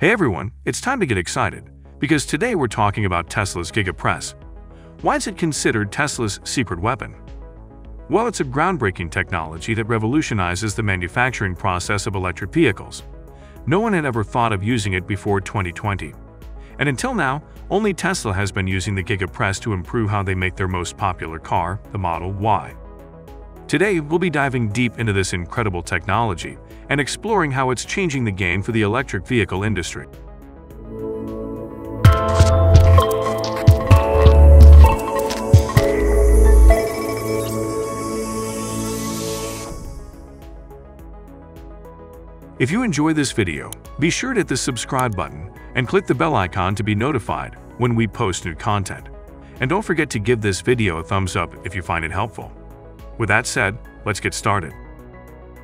Hey everyone, it's time to get excited, because today we're talking about Tesla's GigaPress. Why is it considered Tesla's secret weapon? Well, it's a groundbreaking technology that revolutionizes the manufacturing process of electric vehicles. No one had ever thought of using it before 2020. And until now, only Tesla has been using the GigaPress to improve how they make their most popular car, the Model Y. Today, we'll be diving deep into this incredible technology and exploring how it's changing the game for the electric vehicle industry. If you enjoy this video, be sure to hit the subscribe button and click the bell icon to be notified when we post new content. And don't forget to give this video a thumbs up if you find it helpful. With that said, let's get started.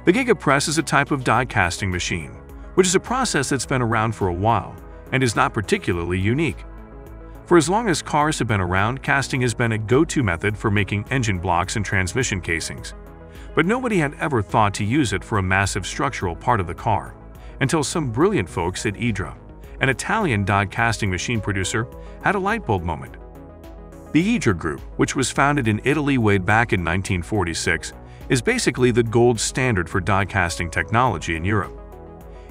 The GigaPress is a type of die casting machine, which is a process that's been around for a while and is not particularly unique. For as long as cars have been around, casting has been a go-to method for making engine blocks and transmission casings. But nobody had ever thought to use it for a massive structural part of the car, until some brilliant folks at Idra, an Italian die casting machine producer, had a light bulb moment. The Idra Group, which was founded in Italy way back in 1946, is basically the gold standard for die casting technology in Europe.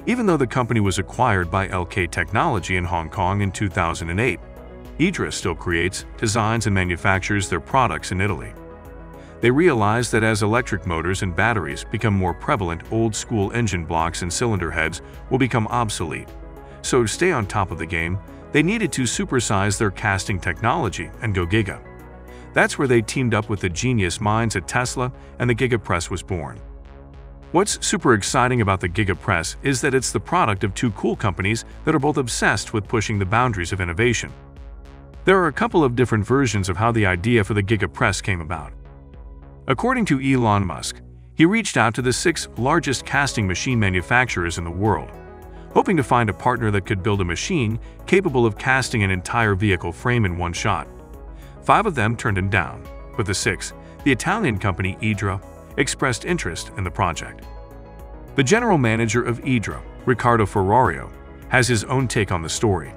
Even though the company was acquired by LK Technology in Hong Kong in 2008, Idra still creates, designs and manufactures their products in Italy. They realized that as electric motors and batteries become more prevalent, old-school engine blocks and cylinder heads will become obsolete. So to stay on top of the game, they needed to supersize their casting technology and go giga. That's where they teamed up with the genius minds at Tesla and the GigaPress was born. What's super exciting about the GigaPress is that it's the product of two cool companies that are both obsessed with pushing the boundaries of innovation. There are a couple of different versions of how the idea for the GigaPress came about. According to Elon Musk, he reached out to the six largest casting machine manufacturers in the world, hoping to find a partner that could build a machine capable of casting an entire vehicle frame in one shot. Five of them turned him down, but the sixth, the Italian company Idra, expressed interest in the project. The general manager of Idra, Riccardo Ferrario, has his own take on the story.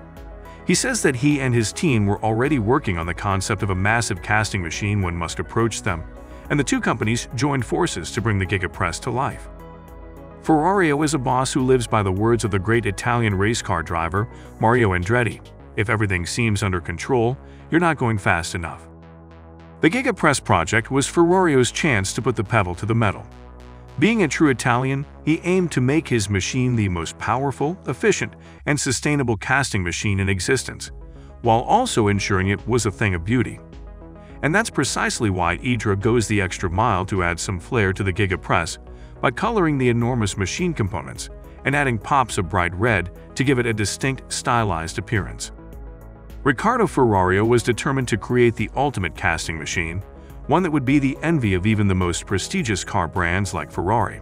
He says that he and his team were already working on the concept of a massive casting machine when Musk approached them, and the two companies joined forces to bring the GigaPress to life. Ferrario is a boss who lives by the words of the great Italian race car driver Mario Andretti, if everything seems under control, you're not going fast enough. The GigaPress project was Ferrario's chance to put the pedal to the metal. Being a true Italian, he aimed to make his machine the most powerful, efficient, and sustainable casting machine in existence, while also ensuring it was a thing of beauty. And that's precisely why Idra goes the extra mile to add some flair to the GigaPress by coloring the enormous machine components and adding pops of bright red to give it a distinct, stylized appearance. Riccardo Ferrario was determined to create the ultimate casting machine, one that would be the envy of even the most prestigious car brands like Ferrari.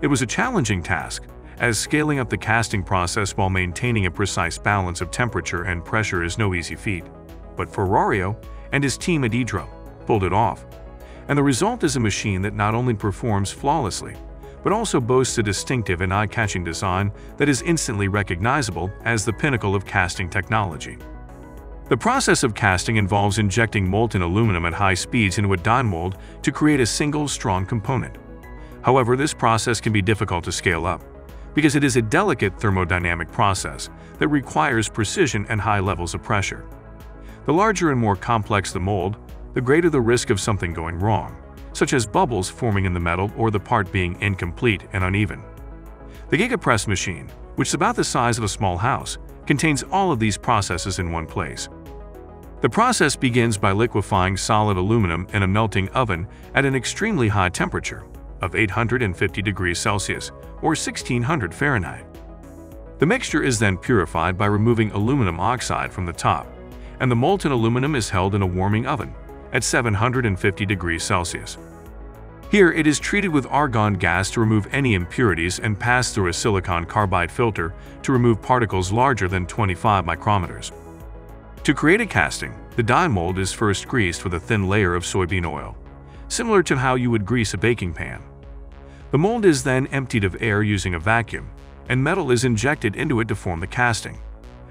It was a challenging task, as scaling up the casting process while maintaining a precise balance of temperature and pressure is no easy feat. But Ferrario and his team at Idra pulled it off. And the result is a machine that not only performs flawlessly, but also boasts a distinctive and eye-catching design that is instantly recognizable as the pinnacle of casting technology. The process of casting involves injecting molten aluminum at high speeds into a die mold to create a single, strong component. However, this process can be difficult to scale up, because it is a delicate thermodynamic process that requires precision and high levels of pressure. The larger and more complex the mold, the greater the risk of something going wrong, such as bubbles forming in the metal or the part being incomplete and uneven. The GigaPress machine, which is about the size of a small house, contains all of these processes in one place. The process begins by liquefying solid aluminum in a melting oven at an extremely high temperature of 850 degrees Celsius or 1600 Fahrenheit. The mixture is then purified by removing aluminum oxide from the top, and the molten aluminum is held in a warming oven at 750 degrees Celsius. Here, it is treated with argon gas to remove any impurities and passed through a silicon carbide filter to remove particles larger than 25 micrometers. To create a casting, the die mold is first greased with a thin layer of soybean oil, similar to how you would grease a baking pan. The mold is then emptied of air using a vacuum, and metal is injected into it to form the casting.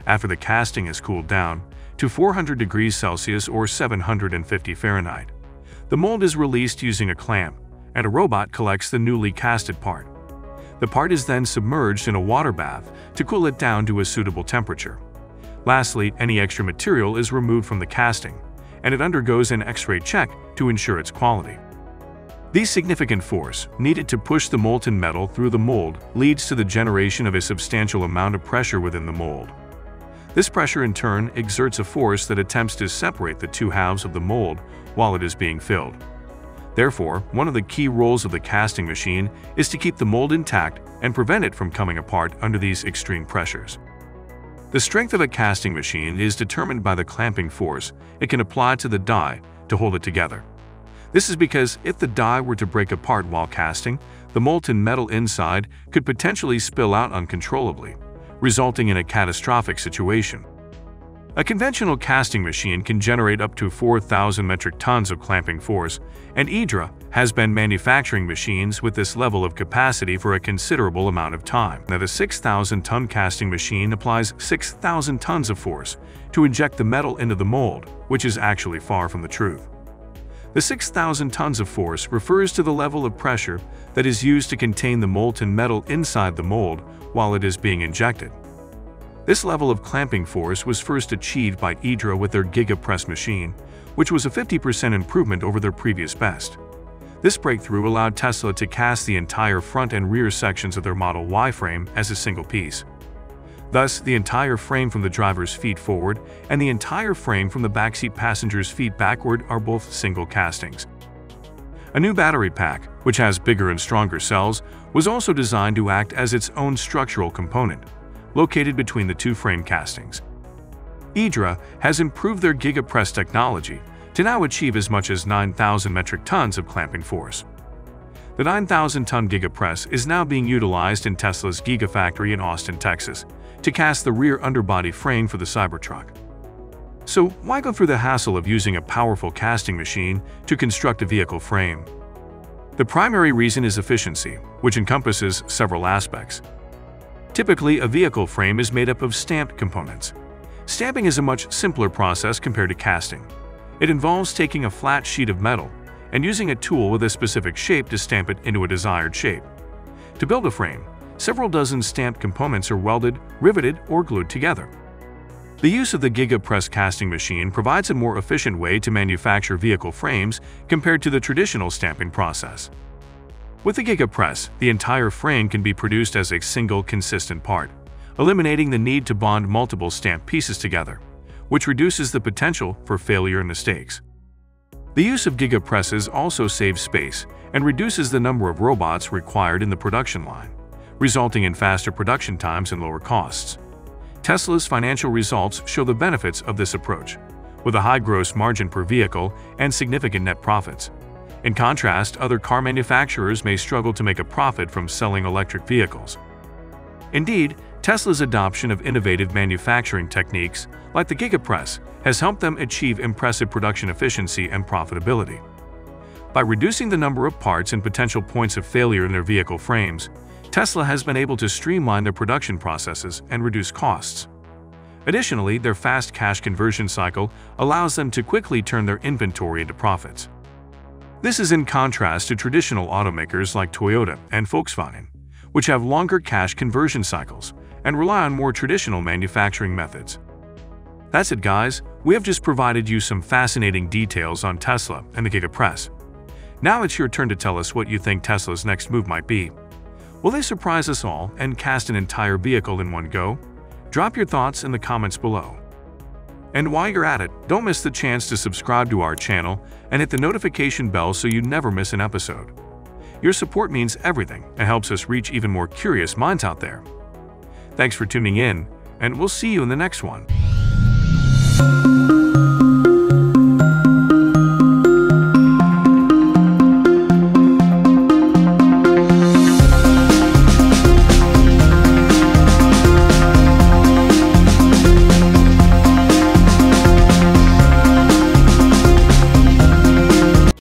After the casting has cooled down to 400 degrees Celsius or 750 Fahrenheit, the mold is released using a clamp, and a robot collects the newly casted part. The part is then submerged in a water bath to cool it down to a suitable temperature. Lastly, any extra material is removed from the casting, and it undergoes an X-ray check to ensure its quality. The significant force needed to push the molten metal through the mold leads to the generation of a substantial amount of pressure within the mold. This pressure in turn exerts a force that attempts to separate the two halves of the mold while it is being filled. Therefore, one of the key roles of the casting machine is to keep the mold intact and prevent it from coming apart under these extreme pressures. The strength of a casting machine is determined by the clamping force it can apply to the die to hold it together. This is because if the die were to break apart while casting, the molten metal inside could potentially spill out uncontrollably, resulting in a catastrophic situation. A conventional casting machine can generate up to 4,000 metric tons of clamping force, and IDRA has been manufacturing machines with this level of capacity for a considerable amount of time. Now, the 6,000-ton casting machine applies 6,000 tons of force to inject the metal into the mold, which is actually far from the truth. The 6,000 tons of force refers to the level of pressure that is used to contain the molten metal inside the mold while it is being injected. This level of clamping force was first achieved by IDRA with their GigaPress machine, which was a 50% improvement over their previous best. This breakthrough allowed Tesla to cast the entire front and rear sections of their Model Y frame as a single piece. Thus, the entire frame from the driver's feet forward and the entire frame from the backseat passenger's feet backward are both single castings. A new battery pack, which has bigger and stronger cells, was also designed to act as its own structural component, located between the two frame castings. IDRA has improved their GigaPress technology to now achieve as much as 9,000 metric tons of clamping force. The 9,000-ton GigaPress is now being utilized in Tesla's Gigafactory in Austin, Texas, to cast the rear underbody frame for the Cybertruck. So why go through the hassle of using a powerful casting machine to construct a vehicle frame? The primary reason is efficiency, which encompasses several aspects. Typically, a vehicle frame is made up of stamped components. Stamping is a much simpler process compared to casting. It involves taking a flat sheet of metal and using a tool with a specific shape to stamp it into a desired shape. To build a frame, several dozen stamped components are welded, riveted, or glued together. The use of the GigaPress casting machine provides a more efficient way to manufacture vehicle frames compared to the traditional stamping process. With the GigaPress, the entire frame can be produced as a single consistent part, eliminating the need to bond multiple stamped pieces together, which reduces the potential for failure and mistakes. The use of GigaPresses also saves space and reduces the number of robots required in the production line, resulting in faster production times and lower costs. Tesla's financial results show the benefits of this approach, with a high gross margin per vehicle and significant net profits. In contrast, other car manufacturers may struggle to make a profit from selling electric vehicles. Indeed, Tesla's adoption of innovative manufacturing techniques, like the GigaPress, has helped them achieve impressive production efficiency and profitability. By reducing the number of parts and potential points of failure in their vehicle frames, Tesla has been able to streamline their production processes and reduce costs. Additionally, their fast cash conversion cycle allows them to quickly turn their inventory into profits. This is in contrast to traditional automakers like Toyota and Volkswagen, which have longer cash conversion cycles and rely on more traditional manufacturing methods. That's it guys, we have just provided you some fascinating details on Tesla and the GigaPress. Now it's your turn to tell us what you think Tesla's next move might be. Will they surprise us all and cast an entire vehicle in one go? Drop your thoughts in the comments below. And while you're at it, don't miss the chance to subscribe to our channel and hit the notification bell so you never miss an episode. Your support means everything and helps us reach even more curious minds out there. Thanks for tuning in, and we'll see you in the next one.